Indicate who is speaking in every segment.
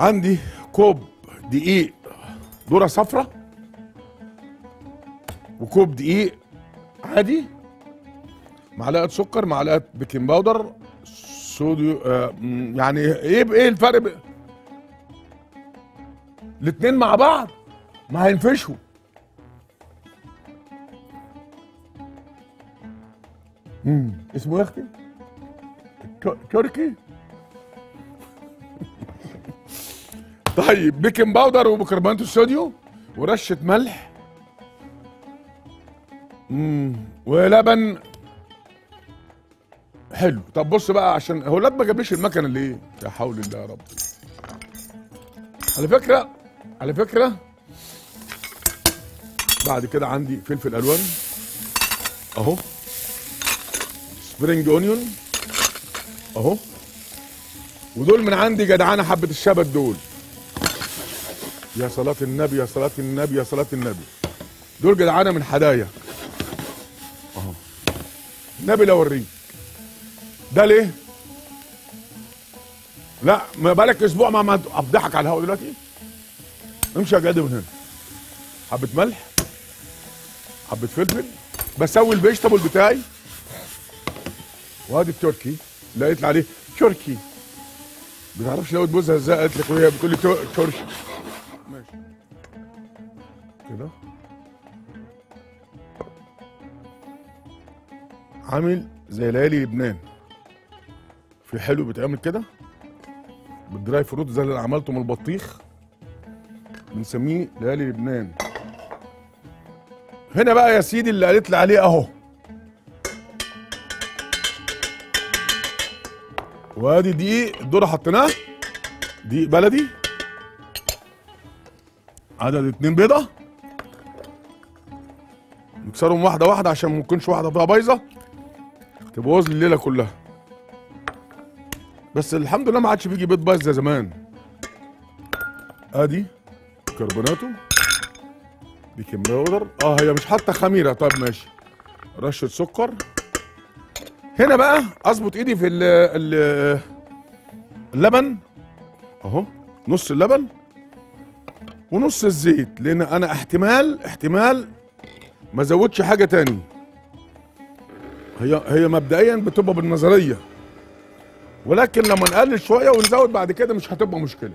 Speaker 1: عندي كوب دقيق ذرة صفرة وكوب دقيق عادي معلقة سكر معلقة baking powder صوديو آه يعني إيه إيه الفرق. الاتنين مع بعض ما هينفشوا مم. اسمه إيه يا أختي؟ تركي طيب baking powder وبيكربونات الصوديوم ورشة ملح. امم ولبن. حلو. طب بص بقى عشان هو الواد ما جابليش المكنة ليه؟ يا حول الله يا رب. على فكرة على فكرة بعد كده عندي فلفل ألوان. أهو. spring onion. أهو. ودول من عندي جدعانة حبة الشبت دول. يا صلاة النبي يا صلاة النبي يا صلاة النبي. دول جدعانة من حدايا. أهو. النبي لو اوريك ده ليه؟ لا ما بالك أسبوع ما ما على الهواء دلوقتي. امشي يا جد من هنا. حبة ملح حبة فلفل بسوي ال vegetable بتاعي. وادي التركي لقيت لي عليه تركي. ما تعرفش لو تبوزها إزاي؟ قالت لك وهي بتقول لي تر- تركي. ماشي. كده. عامل زي ليالي لبنان. في حلو بيتعمل كده. بالدراي فروت زي اللي عملته من البطيخ. بنسميه ليالي لبنان. هنا بقى يا سيدي اللي قالت لي عليه اهو. وادي دقيق الذره حطيناه. دقيق بلدي. عدد اتنين بيضة. نكسرهم واحدة واحدة عشان ما تكونش واحدة فيها بايظة. تبوظ لي الليلة كلها. بس الحمد لله ما عادش بيجي بيض بايظ زي زمان. ادي كربوناتو. baking powder آه هي مش حاطه خميرة. طيب ماشي. رشة سكر. هنا بقى أظبط إيدي في ال اللبن. أهو نص اللبن. ونص الزيت لأن أنا احتمال احتمال ما ازودش حاجة تاني. هي هي مبدئيا بتبقى بالنظرية. ولكن لما نقلل شوية ونزود بعد كده مش هتبقى مشكلة.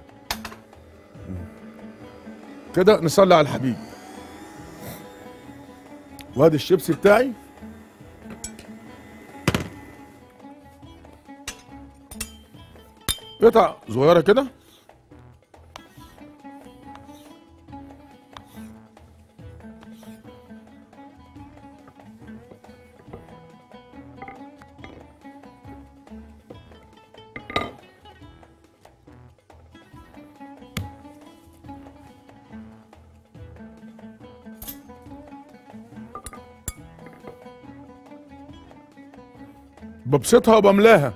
Speaker 1: كده نصلي على الحبيب. وادي الشيبسي بتاعي. قطع صغيرة كده. ببسطها وبملاها.